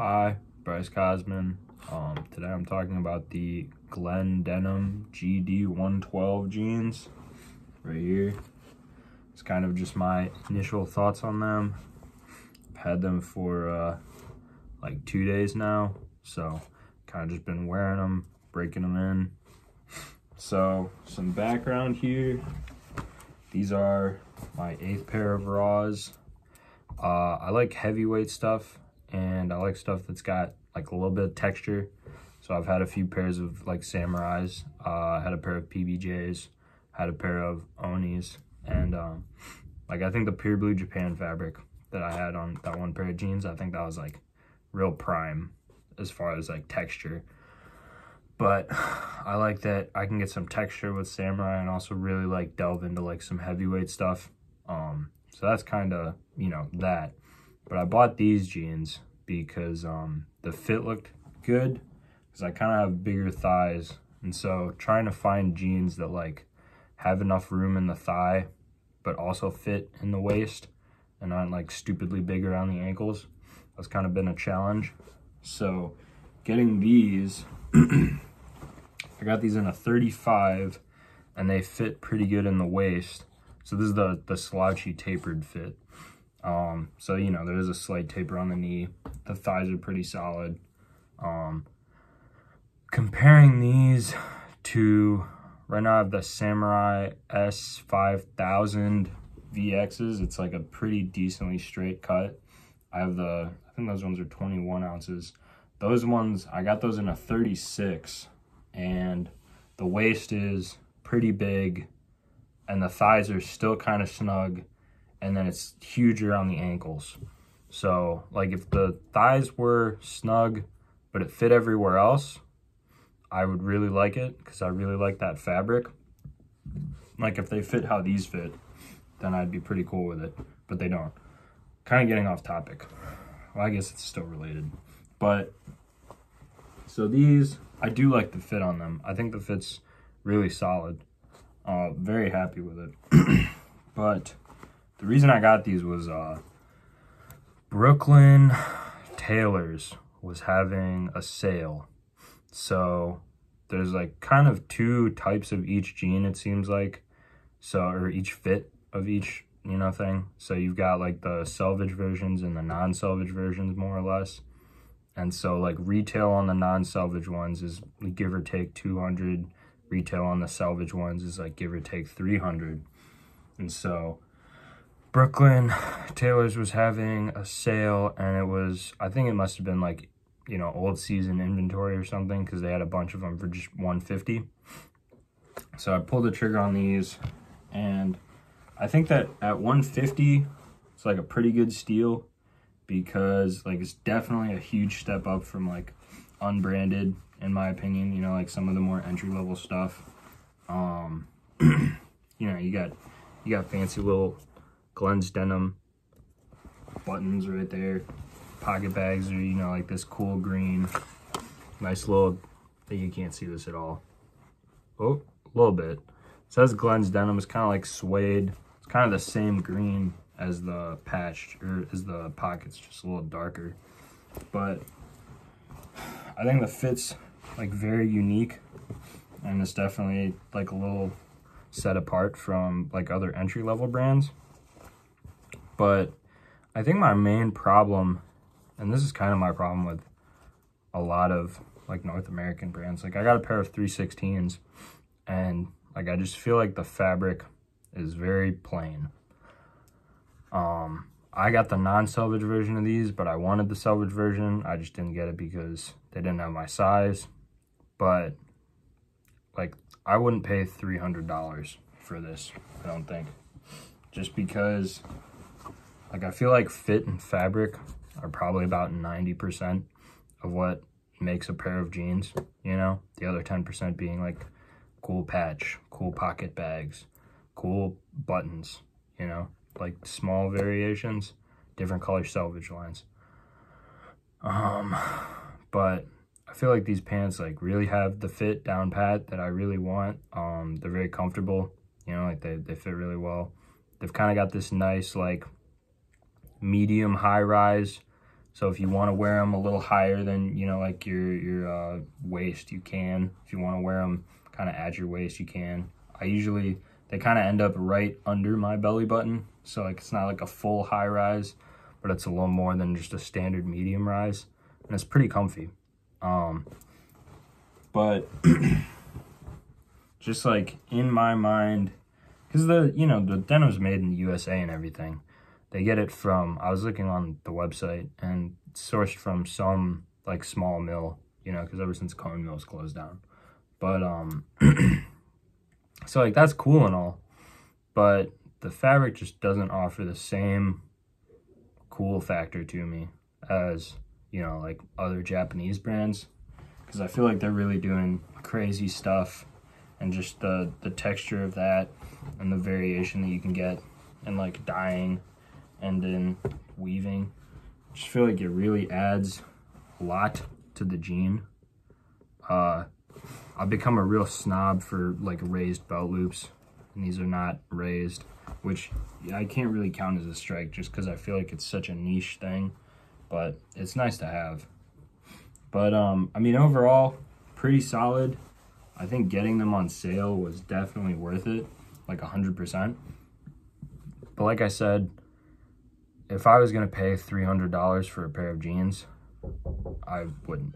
Hi, Bryce Cosman. Um, today I'm talking about the Glenn Denim GD112 jeans right here. It's kind of just my initial thoughts on them. I've had them for uh, like two days now, so kind of just been wearing them, breaking them in. So some background here. These are my eighth pair of Raws. Uh, I like heavyweight stuff and I like stuff that's got like a little bit of texture. So I've had a few pairs of like Samurais. Uh, I had a pair of PBJs, had a pair of Onis, and um, like I think the pure blue Japan fabric that I had on that one pair of jeans, I think that was like real prime as far as like texture. But I like that I can get some texture with Samurai and also really like delve into like some heavyweight stuff. Um, so that's kind of, you know, that. But I bought these jeans because um, the fit looked good because I kind of have bigger thighs. And so trying to find jeans that like have enough room in the thigh but also fit in the waist and aren't like stupidly big around the ankles. That's kind of been a challenge. So getting these, I got these in a 35 and they fit pretty good in the waist. So this is the, the slouchy tapered fit. Um, so, you know, there is a slight taper on the knee. The thighs are pretty solid. Um, comparing these to, right now I have the Samurai S5000 VXs. It's like a pretty decently straight cut. I have the, I think those ones are 21 ounces. Those ones, I got those in a 36 and the waist is pretty big and the thighs are still kind of snug and then it's huge around the ankles. So like if the thighs were snug, but it fit everywhere else, I would really like it because I really like that fabric. Like if they fit how these fit, then I'd be pretty cool with it, but they don't. Kind of getting off topic. Well, I guess it's still related. But, so these, I do like the fit on them. I think the fit's really solid. Uh, very happy with it. but the reason I got these was uh, Brooklyn Tailors was having a sale. So there's like kind of two types of each jean, it seems like. So, or each fit of each, you know, thing. So you've got like the selvage versions and the non-selvage versions more or less. And so like retail on the non-selvage ones is give or take 200. Retail on the selvage ones is like give or take 300. And so Brooklyn Tailors was having a sale and it was, I think it must have been like, you know, old season inventory or something because they had a bunch of them for just 150 So I pulled the trigger on these and I think that at 150 it's like a pretty good steal because like it's definitely a huge step up from like unbranded in my opinion, you know, like some of the more entry level stuff. Um, you know, you got, you got fancy little Glenn's denim buttons right there. Pocket bags are, you know, like this cool green. Nice little, you can't see this at all. Oh, a little bit. It says Glenn's denim. It's kind of like suede. It's kind of the same green as the patch, or as the pockets, just a little darker. But I think the fit's like very unique and it's definitely like a little set apart from like other entry level brands. But I think my main problem, and this is kind of my problem with a lot of like North American brands, like I got a pair of 316s and like I just feel like the fabric is very plain. Um, I got the non-selvage version of these, but I wanted the selvage version. I just didn't get it because they didn't have my size. But like I wouldn't pay $300 for this, I don't think. Just because like I feel like fit and fabric are probably about 90% of what makes a pair of jeans, you know? The other 10% being like cool patch, cool pocket bags, cool buttons, you know? Like small variations, different color selvage lines. Um, but I feel like these pants like really have the fit down pat that I really want. Um, they're very comfortable, you know, like they, they fit really well. They've kind of got this nice like medium high rise So if you want to wear them a little higher than, you know, like your, your uh, waist, you can. If you want to wear them kind of at your waist, you can. I usually, they kind of end up right under my belly button. So like it's not like a full high rise, but it's a little more than just a standard medium rise. And it's pretty comfy. Um, but just like in my mind, because the, you know, the denim's made in the USA and everything. They get it from, I was looking on the website and sourced from some like small mill, you know, because ever since Cone Mills closed down. But, um, so like that's cool and all, but the fabric just doesn't offer the same cool factor to me as, you know, like other Japanese brands. Because I feel like they're really doing crazy stuff and just the, the texture of that and the variation that you can get and like dyeing and then weaving. I just feel like it really adds a lot to the jean. Uh, I've become a real snob for like raised belt loops and these are not raised, which I can't really count as a strike just because I feel like it's such a niche thing, but it's nice to have. But um, I mean, overall, pretty solid. I think getting them on sale was definitely worth it, like 100%. But like I said, if I was going to pay $300 for a pair of jeans, I wouldn't.